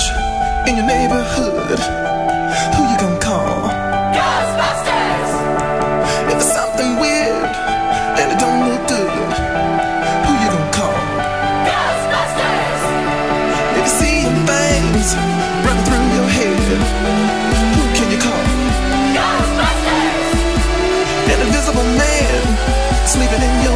strange in your neighborhood, who you gonna call? Ghostbusters! If there's something weird and it don't look good, who you gonna call? Ghostbusters! If you see things running through your head, who can you call? Ghostbusters! An invisible man sleeping in your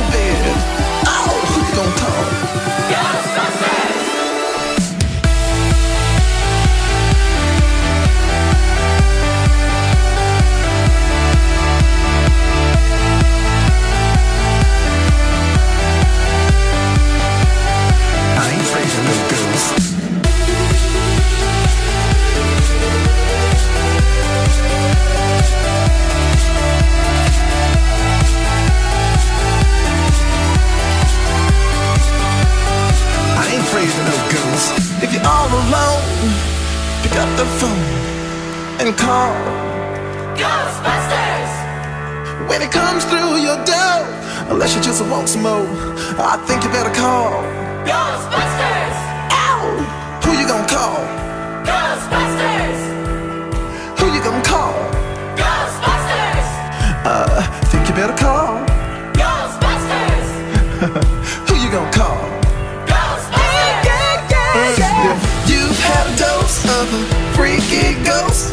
of. If you're all alone, pick up the phone and call. Ghostbusters! When it comes through your door, unless you just want some more, I think you better call. Ghostbusters! Ow! Who you gonna call? Ghostbusters! Had a dose of a freaky ghost,